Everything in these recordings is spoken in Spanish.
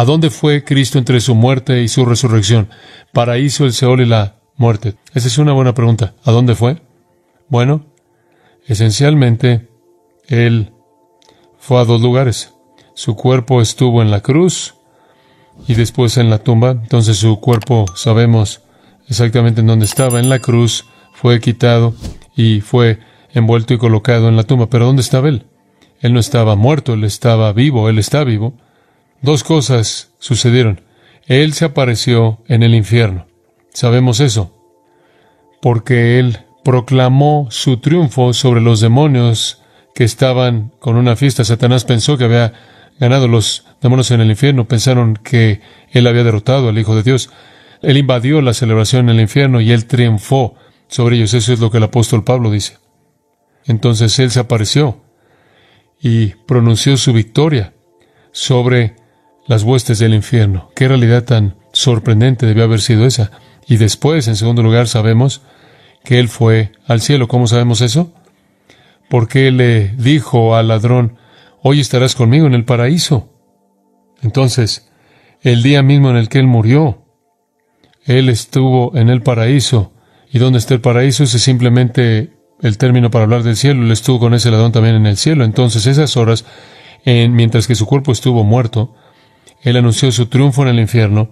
¿A dónde fue Cristo entre su muerte y su resurrección? Paraíso, el Seol y la muerte. Esa es una buena pregunta. ¿A dónde fue? Bueno, esencialmente, Él fue a dos lugares. Su cuerpo estuvo en la cruz y después en la tumba. Entonces su cuerpo sabemos exactamente en dónde estaba. En la cruz fue quitado y fue envuelto y colocado en la tumba. Pero ¿dónde estaba Él? Él no estaba muerto, Él estaba vivo, Él está vivo. Dos cosas sucedieron. Él se apareció en el infierno. Sabemos eso. Porque Él proclamó su triunfo sobre los demonios que estaban con una fiesta. Satanás pensó que había ganado los demonios en el infierno. Pensaron que Él había derrotado al Hijo de Dios. Él invadió la celebración en el infierno y Él triunfó sobre ellos. Eso es lo que el apóstol Pablo dice. Entonces Él se apareció y pronunció su victoria sobre las huestes del infierno. Qué realidad tan sorprendente debió haber sido esa. Y después, en segundo lugar, sabemos que Él fue al cielo. ¿Cómo sabemos eso? Porque le dijo al ladrón, hoy estarás conmigo en el paraíso. Entonces, el día mismo en el que Él murió, Él estuvo en el paraíso. ¿Y dónde está el paraíso? es simplemente el término para hablar del cielo. Él estuvo con ese ladrón también en el cielo. Entonces, esas horas, en, mientras que su cuerpo estuvo muerto, él anunció su triunfo en el infierno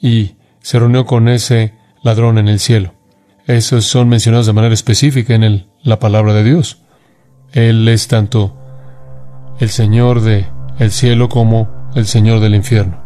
y se reunió con ese ladrón en el cielo. Esos son mencionados de manera específica en la palabra de Dios. Él es tanto el Señor de el cielo como el Señor del infierno.